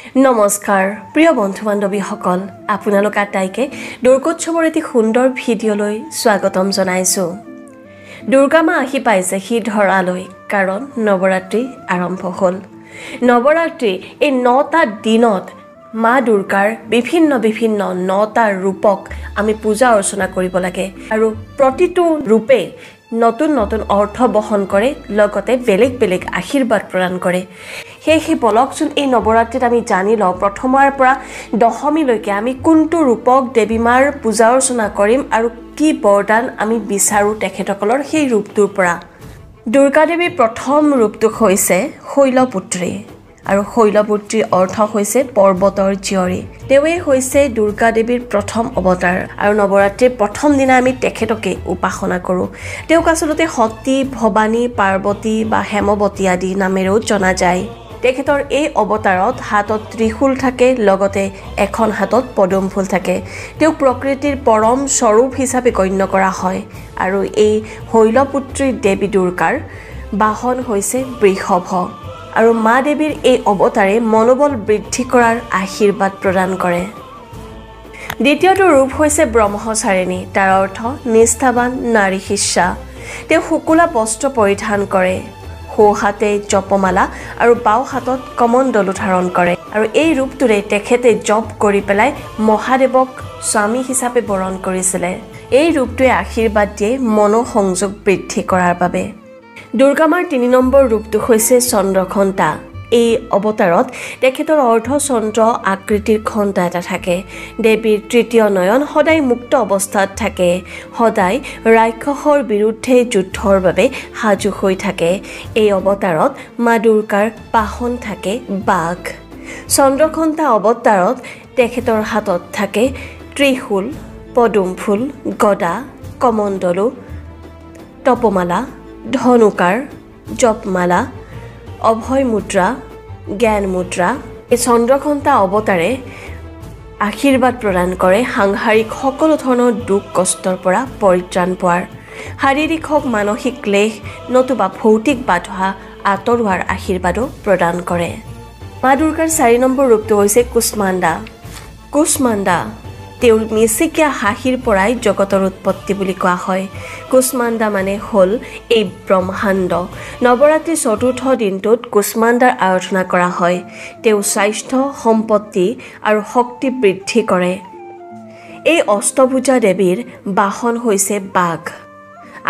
নমস্কাৰ প্ৰিয় বন্ধু বান্ধৱীসকল আপোনালোক আটাইকে দুৰ্গোৎসৱৰ এটি সুন্দৰ ভিডিঅ'লৈ স্বাগতম জনাইছোঁ। দুৰ্গা মা আহি পাইছে সি ধৰালৈ কাৰণ নৱৰাত্ৰি আৰম্ভ হ'ল। নৱৰাত্ৰি এই নটা দিনত মা দুৰ্গাৰ বিভিন্ন বিভিন্ন নটা ৰূপক আমি পূজা অৰ্চনা কৰিব লাগে আৰু প্ৰতিটো ৰূপে নতুন নতুন অৰ্থ বহন কৰে লগতে বেলেগ বেলেগ আশীৰ্বাদ প্ৰদান কৰে। সেয়েহে বলকচোন এই নৱৰাত্ৰিত আমি জানি লওঁ প্ৰথমৰ পৰা দশমীলৈকে আমি কোনটো ৰূপক দেৱী মাৰ পূজা অৰ্চনা কৰিম আৰু কি বৰদান আমি বিচাৰোঁ তেখেতসকলৰ সেই ৰূপটোৰ পৰা। দুৰ্গা দেৱীৰ প্ৰথম ৰূপটো হৈছে শৈলপুত্ৰী আৰু শৈলপুত্ৰীৰ অৰ্থ হৈছে পৰ্বতৰ জীয়ৰী। তেওঁৱেই হৈছে দুৰ্গা দেৱীৰ প্ৰথম অৱতাৰ আৰু নৱৰাত্ৰিৰ প্ৰথম দিনা আমি তেখেতকে উপাসনা কৰোঁ। তেওঁক আচলতে সতী ভৱানী পাৰ্বতী বা হেমৱতী আদি নামেৰেও জনা যায়। তেখেতৰ এই অৱতাৰত হাতত ত্ৰিশূল থাকে লগতে এখন হাতত পদুম ফুল থাকে। তেওঁক প্ৰকৃতিৰ পৰম স্বৰূপ হিচাপে গণ্য কৰা হয়। আৰু এই শৈলপুত্ৰী দেৱী দুৰ্গাৰ বাহন হৈছে বৃষভ। আৰু মা দেৱীৰ এই অৱতাৰে মনোবল বৃদ্ধি কৰাৰ আশীৰ্বাদ প্ৰদান কৰে। দ্বিতীয়টো ৰূপ হৈছে ব্ৰহ্মচাৰিণী। তাৰ অৰ্থ নিষ্ঠাবান নাৰী শিষ্যা। তেওঁ শুকুলা বস্ত্ৰ পৰিধান কৰে। সোঁহাতে জপমালা আৰু বাওঁ হাতত কমণ্ডলো ধাৰণ কৰে। আৰু এই ৰূপটোৰে তেখেতে জপ কৰি পেলাই মহাদেৱক স্বামী হিচাপে বৰণ কৰিছিলে। এই ৰূপটোৱে আশীৰ্বাদ দিয়ে মনোসংযোগ বৃদ্ধি কৰাৰ বাবে। দুৰ্গামাৰ তিনি নম্বৰ ৰূপটো হৈছে চন্দ্ৰঘণ্টা। এই অৱতাৰত তেখেতৰ অৰ্ধচন্দ্ৰ আকৃতিৰ ঘণ্টা এটা থাকে। দেৱীৰ তৃতীয় নয়ন সদায় মুক্ত অৱস্থাত থাকে। সদায় ৰাক্ষসৰ বিৰুদ্ধে যুদ্ধৰ বাবে সাজু হৈ থাকে। এই অৱতাৰত মা দুৰ্গাৰ বাহন থাকে বাঘ। চন্দ্ৰঘণ্টা অৱতাৰত তেখেতৰ হাতত থাকে ত্ৰিশূল পদুম ফুল গদা কমণ্ডলু তপমালা ধনুকাৰ জপমালা অভয় মুদ্ৰা জ্ঞান মুদ্ৰা এই চন্দ্ৰঘণ্টা অৱতাৰে আশীৰ্বাদ প্ৰদান কৰে সাংসাৰিক সকলো ধৰণৰ দুখ কষ্টৰ পৰা পৰিত্ৰাণ পোৱাৰ। শাৰীৰিক হওক মানসিক ক্লেশ নতুবা ভৌতিক বাধা আঁতৰোৱাৰ আশীৰ্বাদো প্ৰদান কৰে। মা দুৰ্গাৰ চাৰি নম্বৰ ৰূপটো হৈছে কুষ্মাণ্ডা। কুষ্মাণ্ডা তেওঁৰ মিচিকীয়া হাঁহিৰ পৰাই জগতৰ উৎপত্তি বুলি কোৱা হয়। কুষ্মাণ্ডা মানে হ'ল এই ব্ৰহ্মাণ্ড। নৱৰাত্ৰিৰ চতুৰ্থ দিনটোত কুষ্মাণ্ডাৰ আৰাধনা কৰা হয়। তেওঁ স্বাস্থ্য সম্পত্তি আৰু শক্তি বৃদ্ধি কৰে। এই অষ্টভুজা দেৱীৰ বাহন হৈছে বাঘ।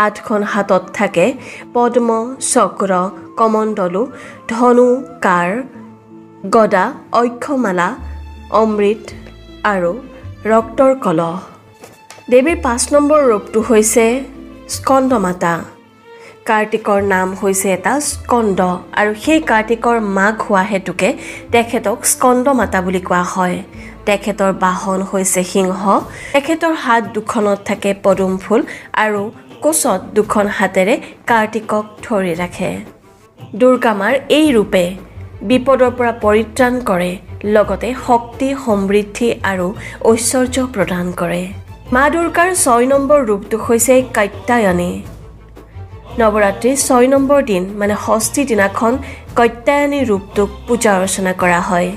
আঠখন হাতত থাকে পদ্ম চক্ৰ কমণ্ডলু ধনু কাৰ গদা অক্ষমালা অমৃত আৰু ৰক্তৰ কলহ। দেৱীৰ পাঁচ নম্বৰ ৰূপটো হৈছে স্কন্দমাতা। কাৰ্তিকৰ নাম হৈছে এটা স্কন্দ আৰু সেই কাৰ্তিকৰ মাক হোৱা হেতুকে তেখেতক স্কন্দমাতা বুলি কোৱা হয়। তেখেতৰ বাহন হৈছে সিংহ। তেখেতৰ হাত দুখনত থাকে পদুম ফুল আৰু কোচত দুখন হাতেৰে কাৰ্তিকক ধৰি ৰাখে। দুৰ্গামাৰ এই ৰূপে বিপদৰ পৰা পৰিত্ৰাণ কৰে লগতে শক্তি সমৃদ্ধি আৰু ঐশ্বৰ্য প্ৰদান কৰে। মা দুৰ্গাৰ ছয় নম্বৰ ৰূপটো হৈছে কাত্যায়নী। নৱৰাত্ৰিৰ ছয় নম্বৰ দিন মানে ষষ্ঠী দিনাখন কত্যায়নী ৰূপটোক পূজা অৰ্চনা কৰা হয়।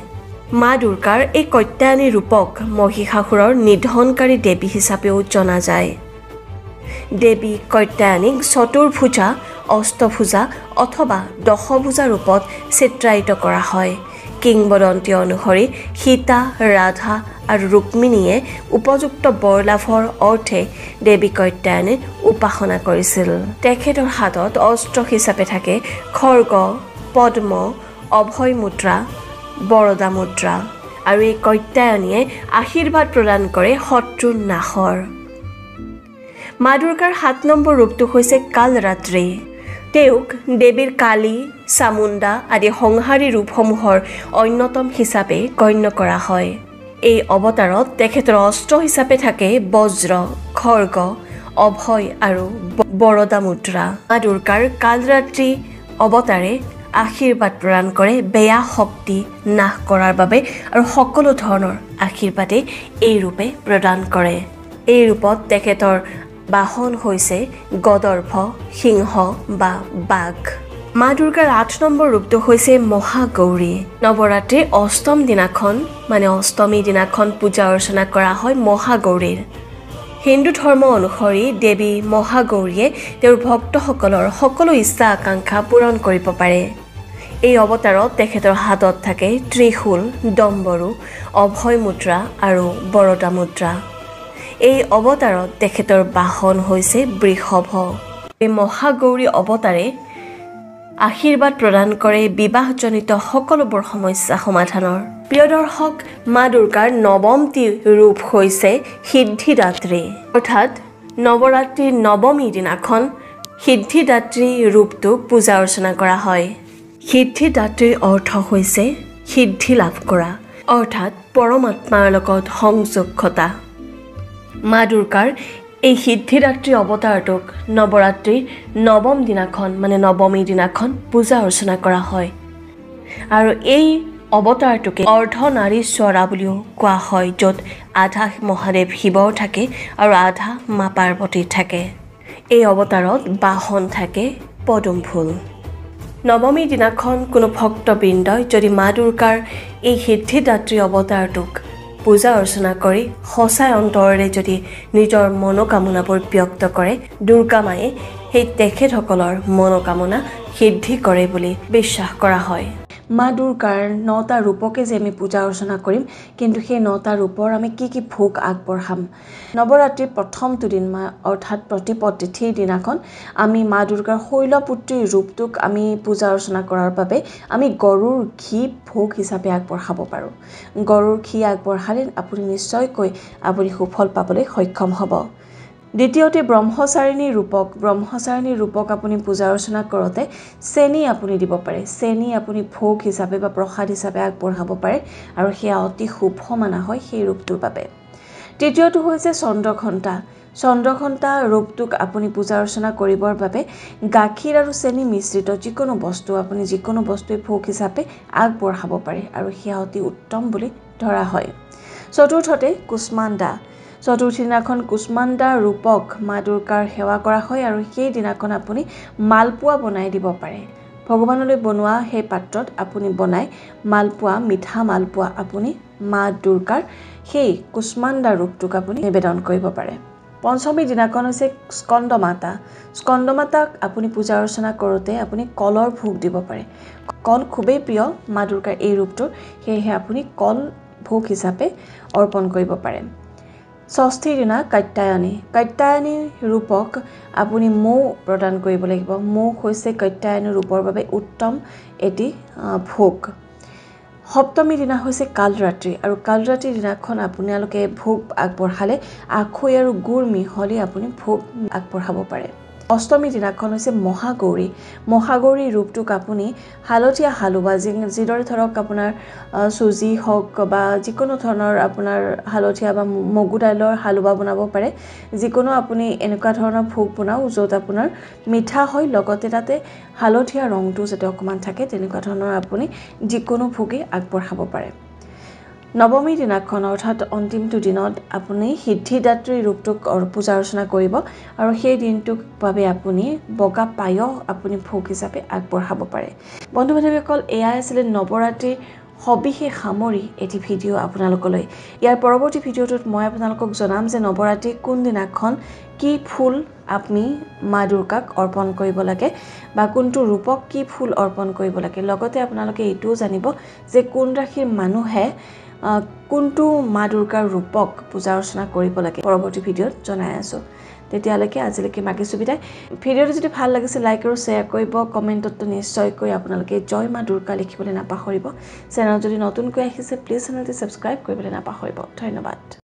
মা দুৰ্গাৰ এই কত্যায়নী ৰূপক মহিষাসুৰৰ নিধনকাৰী দেৱী হিচাপেও জনা যায়। দেৱী কত্যায়নীক চতুৰ্ভুজা অষ্টভুজা অথবা দশভুজা ৰূপত চিত্ৰায়িত কৰা হয়। কিংবদন্তী অনুসৰি সীতা ৰাধা আৰু ৰুক্মিণীয়ে উপযুক্ত বৰ লাভৰ অৰ্থে দেৱী কত্যায়নে উপাসনা কৰিছিল। তেখেতৰ হাতত অস্ত্ৰ হিচাপে থাকে খৰ্গ পদ্ম অভয় মুদ্ৰা বৰদা মুদ্ৰা আৰু এই কত্যায়নীয়ে আশীৰ্বাদ প্ৰদান কৰে শত্ৰু নাশৰ। মা দুৰ্গাৰ সাত নম্বৰ ৰূপটো হৈছে কালৰাত্ৰি। তেওঁক দেৱীৰ কালী চামুণ্ডা আদি সংহাৰী ৰূপসমূহৰ অন্যতম হিচাপে গণ্য কৰা হয়। এই অৱতাৰত তেখেতৰ অস্ত্ৰ হিচাপে থাকে বজ্ৰ খৰ্গ অভয় আৰু বৰদা মুদ্ৰা। মা দুৰ্গাৰ কালৰাত্ৰি অৱতাৰে আশীৰ্বাদ প্ৰদান কৰে বেয়া শক্তি নাশ কৰাৰ বাবে আৰু সকলো ধৰণৰ আশীৰ্বাদে এই ৰূপে প্ৰদান কৰে। এই ৰূপত তেখেতৰ বাহন হৈছে গদৰ্ভ সিংহ বা বাঘ। মা দুৰ্গাৰ আঠ নম্বৰ ৰূপটো হৈছে মহাগৌৰী। নৱৰাত্ৰিৰ অষ্টম দিনাখন মানে অষ্টমী দিনাখন পূজা অৰ্চনা কৰা হয় মহাগৌৰীৰ। হিন্দু ধৰ্ম অনুসৰি দেৱী মহাগৌৰীয়ে তেওঁৰ ভক্তসকলৰ সকলো ইচ্ছা আকাংক্ষা পূৰণ কৰিব পাৰে। এই অৱতাৰত তেখেতৰ হাতত থাকে ত্ৰিশূল ডম্বৰু অভয় মুদ্ৰা আৰু বৰদা মুদ্ৰা এই অৱতাৰত তেখেতৰ বাহন হৈছে বৃষভ। এই মহাগৌৰী অৱতাৰে আশীৰ্বাদ প্ৰদান কৰে বিবাহজনিত সকলোবোৰ সমস্যা সমাধানৰ। প্ৰিয় দৰ্শক মা দুৰ্গাৰ নৱমটি ৰূপ হৈছে সিদ্ধিদাত্ৰী। অৰ্থাৎ নৱৰাত্ৰিৰ নৱমী দিনাখন সিদ্ধিদাত্ৰী ৰূপটোক পূজা অৰ্চনা কৰা হয়। সিদ্ধিদাত্ৰীৰ অৰ্থ হৈছে সিদ্ধি লাভ কৰা অৰ্থাৎ পৰমাত্মাৰ লগত সংযোগ ঘটা। মা দুৰ্গাৰ এই সিদ্ধিদাত্ৰী অৱতাৰটোক নৱৰাত্ৰিৰ নৱম দিনাখন মানে নৱমী দিনাখন পূজা অৰ্চনা কৰা হয়। আৰু এই অৱতাৰটোকে অৰ্ধনাৰীশ্বৰা বুলিও কোৱা হয় য'ত আধা মহাদেৱ শিৱৰ থাকে আৰু আধা মা পাৰ্বতীৰ থাকে। এই অৱতাৰত বাহন থাকে পদুম ফুল। নৱমী দিনাখন কোনো ভক্তবৃন্দই যদি মা দুৰ্গাৰ এই সিদ্ধিদাত্ৰী অৱতাৰটোক পূজা অৰ্চনা কৰি সঁচাই অন্তৰেৰে যদি নিজৰ মনোকামনাবোৰ ব্যক্ত কৰে দুৰ্গা মায়ে সেই তেখেতসকলৰ মনোকামনা সিদ্ধি কৰে বুলি বিশ্বাস কৰা হয়। মা দুৰ্গাৰ নটা ৰূপকে যে আমি পূজা অৰ্চনা কৰিম কিন্তু সেই নটা ৰূপৰ আমি কি কি ভোগ আগবঢ়াম? নৱৰাত্ৰিৰ প্ৰথমটো দিন মা অৰ্থাৎ প্ৰতিপদ তিথিৰ দিনাখন আমি মা দুৰ্গাৰ শৈলপুত্ৰীৰ ৰূপটোক আমি পূজা অৰ্চনা কৰাৰ বাবে আমি গৰুৰ ঘি ভোগ হিচাপে আগবঢ়াব পাৰোঁ। গৰুৰ ঘি আগবঢ়ালে আপুনি নিশ্চয়কৈ আপুনি সুফল পাবলৈ সক্ষম হ'ব। দ্বিতীয়তে ব্ৰহ্মচাৰিণী ৰূপক ব্ৰহ্মচাৰিণী ৰূপক আপুনি পূজা অৰ্চনা কৰোঁতে চেনি আপুনি দিব পাৰে। চেনি আপুনি ভোগ হিচাপে বা প্ৰসাদ হিচাপে আগবঢ়াব পাৰে আৰু সেয়া অতি শুভ মানা হয় সেই ৰূপটোৰ বাবে। তৃতীয়টো হৈছে চন্দ্ৰঘণ্টা। চন্দ্ৰঘণ্টা ৰূপটোক আপুনি পূজা অৰ্চনা কৰিবৰ বাবে গাখীৰ আৰু চেনি মিশ্ৰিত যিকোনো বস্তু আপুনি যিকোনো বস্তুৱে ভোগ হিচাপে আগবঢ়াব পাৰে আৰু সেয়া অতি উত্তম বুলি ধৰা হয়। চতুৰ্থতে কুষ্মাণ্ডা। চতুৰ্থী দিনাখন কুষ্মাণ্ডা ৰূপক মা দুৰ্গাৰ সেৱা কৰা হয় আৰু সেই দিনাখন আপুনি মালপোৱা বনাই দিব পাৰে। ভগৱানলৈ বনোৱা সেই পাত্ৰত আপুনি বনাই মালপোৱা মিঠা মালপোৱা আপুনি মা দুৰ্গাৰ সেই কুষ্মাণ্ডা ৰূপটোক আপুনি নিবেদন কৰিব পাৰে। পঞ্চমী দিনাখন হৈছে স্কন্দমাতা। স্কন্দমাতাক আপুনি পূজা অৰ্চনা কৰোঁতে আপুনি কলৰ ভোগ দিব পাৰে। কল খুবেই প্ৰিয় মা দুৰ্গাৰ এই ৰূপটোৰ সেয়েহে আপুনি কল ভোগ হিচাপে অৰ্পণ কৰিব পাৰে। ষষ্ঠীৰ দিনা কাত্যায়নী। কাত্যায়নী ৰূপক আপুনি মৌ প্ৰদান কৰিব লাগিব। মৌ হৈছে কাত্যায়নী ৰূপৰ বাবে উত্তম এটি ভোগ। সপ্তমী দিনা হৈছে কালৰাত্ৰি আৰু কালৰাত্ৰিৰ দিনাখন আপোনালোকে ভোগ আগবঢ়ালে। আখৈ আৰু গুড় মিহলি আপুনি ভোগ আগবঢ়াব পাৰে। অষ্টমী দিনাখন হৈছে মহাগৌৰী। মহাগৌৰী ৰূপটোক আপুনি হালধীয়া হালোৱা যি যিদৰে ধৰক আপোনাৰ চুজি হওক বা যিকোনো ধৰণৰ আপোনাৰ হালধীয়া বা মগু দাইলৰ হালোৱা বনাব পাৰে। যিকোনো আপুনি এনেকুৱা ধৰণৰ ভোগ বনাওঁ য'ত আপোনাৰ মিঠা হয় লগতে তাতে হালধীয়া ৰংটো যাতে অকণমান থাকে তেনেকুৱা ধৰণৰ আপুনি যিকোনো ভোগেই আগবঢ়াব পাৰে। নৱমী দিনাখন অৰ্থাৎ অন্তিমটো দিনত আপুনি সিদ্ধিদাত্ৰী ৰূপটোক পূজা অৰ্চনা কৰিব আৰু সেই দিনটোৰ বাবে আপুনি বগা পায়স আপুনি ভোগ হিচাপে আগবঢ়াব পাৰে। বন্ধু বান্ধৱীসকল এয়াই আছিলে নৱৰাত্ৰিৰ সবিশেষ সামৰি এটি ভিডিঅ' আপোনালোকলৈ। ইয়াৰ পৰৱৰ্তী ভিডিঅ'টোত মই আপোনালোকক জনাম যে নৱৰাত্ৰি কোনদিনাখন কি ফুল আমি মা দুৰ্গাক অৰ্পণ কৰিব লাগে বা কোনটো ৰূপক কি ফুল অৰ্পণ কৰিব লাগে। লগতে আপোনালোকে এইটোও জানিব যে কোন ৰাশিৰ মানুহে কোনটো মা দুৰ্গাৰ ৰূপক পূজা অৰ্চনা কৰিব লাগে? পৰৱৰ্তী ভিডিঅ'ত জনাই আছোঁ। তেতিয়ালৈকে আজিলৈকে মাগিছোঁ বিদায় ভিডিঅ'টো যদি ভাল লাগিছে লাইক আৰু শ্বেয়াৰ কৰিব। কমেণ্টতো নিশ্চয়কৈ আপোনালোকে জয় মা দুৰ্গা লিখিবলৈ নাপাহৰিব। চেনেল যদি নতুনকৈ আহিছে প্লিজ চেনেলটি ছাবস্ক্ৰাইব কৰিবলৈ নাপাহৰিব। ধন্যবাদ।